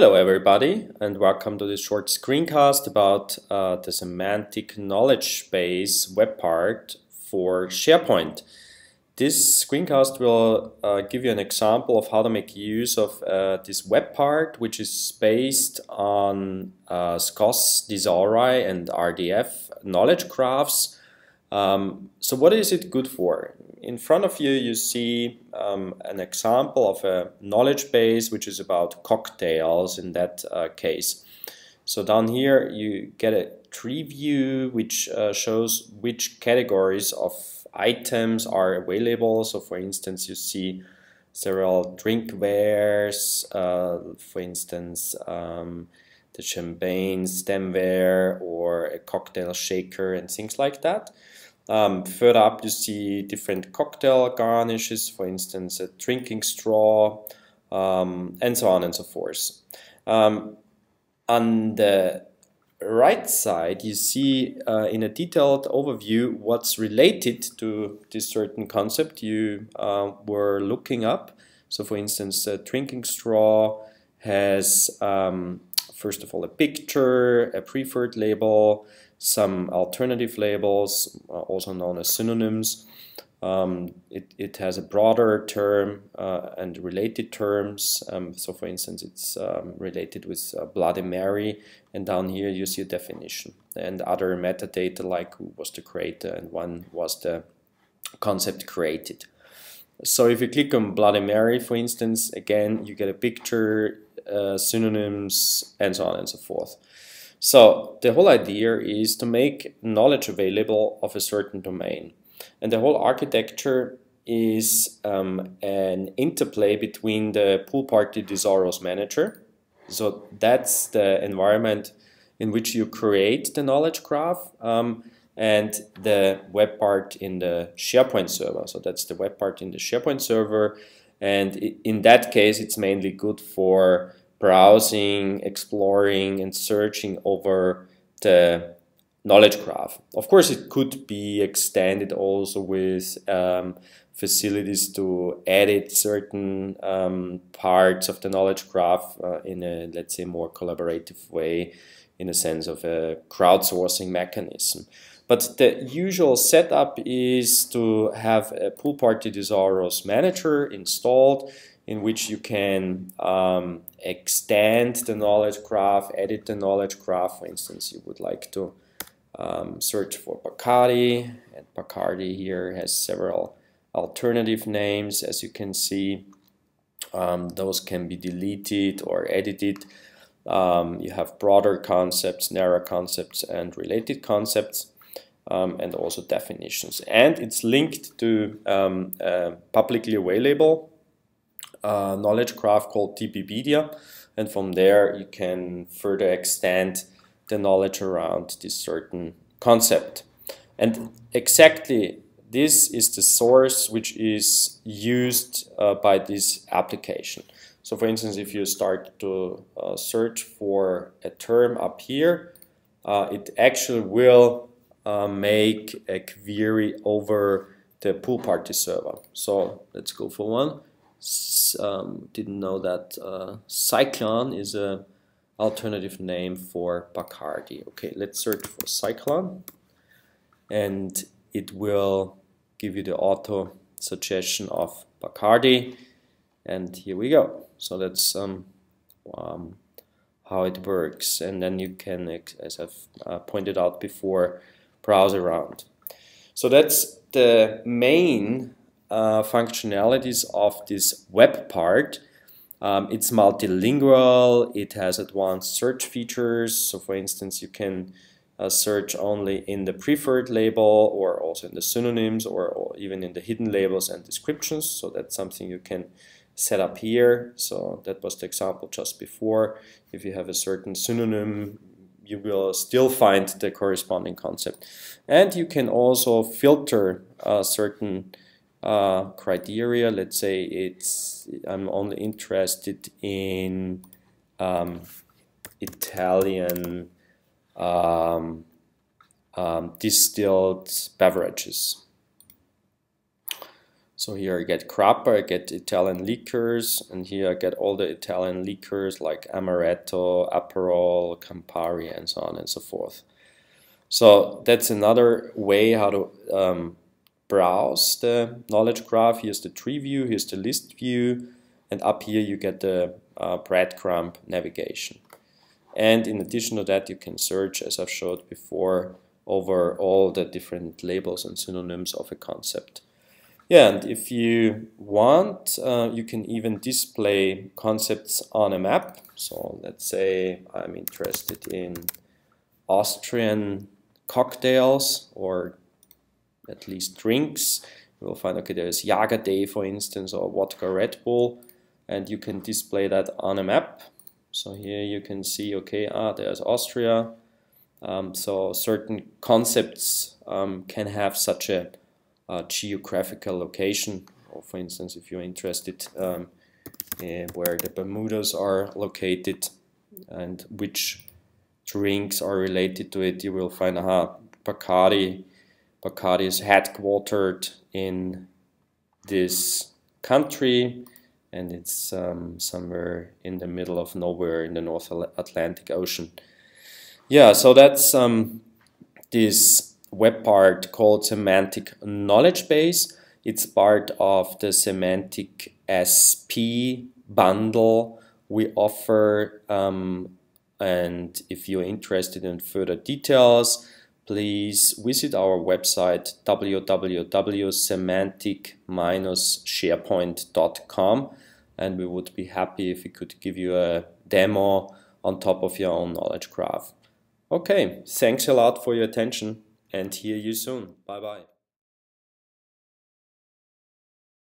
Hello everybody and welcome to this short screencast about uh, the semantic knowledge base web part for SharePoint. This screencast will uh, give you an example of how to make use of uh, this web part which is based on uh, SKOS, Thesauri and RDF knowledge graphs. Um, so what is it good for? in front of you, you see um, an example of a knowledge base which is about cocktails in that uh, case. So down here you get a tree view which uh, shows which categories of items are available. So for instance, you see several drinkwares, uh, for instance, um, the champagne stemware or a cocktail shaker and things like that. Um, further up you see different cocktail garnishes, for instance a drinking straw, um, and so on and so forth. Um, on the right side you see uh, in a detailed overview what's related to this certain concept you uh, were looking up. So for instance a drinking straw has um, first of all a picture, a preferred label, some alternative labels, uh, also known as synonyms. Um, it, it has a broader term uh, and related terms. Um, so for instance, it's um, related with uh, Bloody Mary, and down here you see a definition and other metadata like who was the creator and when was the concept created. So if you click on Bloody Mary, for instance, again, you get a picture, uh, synonyms, and so on and so forth. So the whole idea is to make knowledge available of a certain domain. And the whole architecture is um, an interplay between the PoolParty thesaurus manager. So that's the environment in which you create the knowledge graph um, and the web part in the SharePoint server. So that's the web part in the SharePoint server. And in that case, it's mainly good for browsing, exploring, and searching over the knowledge graph. Of course, it could be extended also with um, facilities to edit certain um, parts of the knowledge graph uh, in a, let's say, more collaborative way in a sense of a crowdsourcing mechanism. But the usual setup is to have a PoolParty thesaurus manager installed in which you can um, extend the knowledge graph, edit the knowledge graph. For instance, you would like to um, search for Bacardi, and Bacardi here has several alternative names, as you can see. Um, those can be deleted or edited. Um, you have broader concepts, narrow concepts, and related concepts. Um, and also definitions. And it's linked to um, publicly available uh, knowledge graph called DBpedia and from there you can further extend the knowledge around this certain concept. And exactly this is the source which is used uh, by this application. So for instance, if you start to uh, search for a term up here, uh, it actually will uh, make a query over the PoolParty server. So let's go for one um, didn't know that uh, Cyclone is a alternative name for Bacardi. Okay, let's search for Cyclone and it will give you the auto suggestion of Bacardi and here we go. So that's um, um, how it works and then you can, as I've uh, pointed out before, browse around. So that's the main uh, functionalities of this web part. Um, it's multilingual, it has advanced search features, so for instance you can uh, search only in the preferred label or also in the synonyms or, or, even in the hidden labels and descriptions, so that's something you can set up here. So that was the example just before. If you have a certain synonym, you will still find the corresponding concept. And you can also filter uh, certain uh, criteria. Let's say it's I'm only interested in um, Italian um, um, distilled beverages. So here I get grappa, I get Italian liquors, and here I get all the Italian liquors like Amaretto, Aperol, Campari, and so on and so forth. So that's another way how to um, browse the knowledge graph. Here's the tree view, here's the list view, and up here you get the uh, breadcrumb navigation. And in addition to that, you can search, as I've showed before, over all the different labels and synonyms of a concept. Yeah, and if you want, uh, you can even display concepts on a map. So let's say I'm interested in Austrian cocktails or at least drinks. You will find, okay, there's Jagertee, for instance, or Vodka Red Bull, and you can display that on a map. So here you can see, okay, ah, there's Austria. Um, so certain concepts um, can have such a uh, geographical location. Or for instance, if you're interested um, in where the Bermudas are located and which drinks are related to it, you will find, aha, Bacardi. Bacardi is headquartered in this country and it's um, somewhere in the middle of nowhere in the North Atlantic Ocean. Yeah, so that's um, this web part called Semantic Knowledge Base. It's part of the Semantic SP bundle we offer. Um, and if you're interested in further details, please visit our website www.semantic-sharepoint.com and we would be happy if we could give you a demo on top of your own knowledge graph. Okay, thanks a lot for your attention and hear you soon. Bye bye.